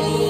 you.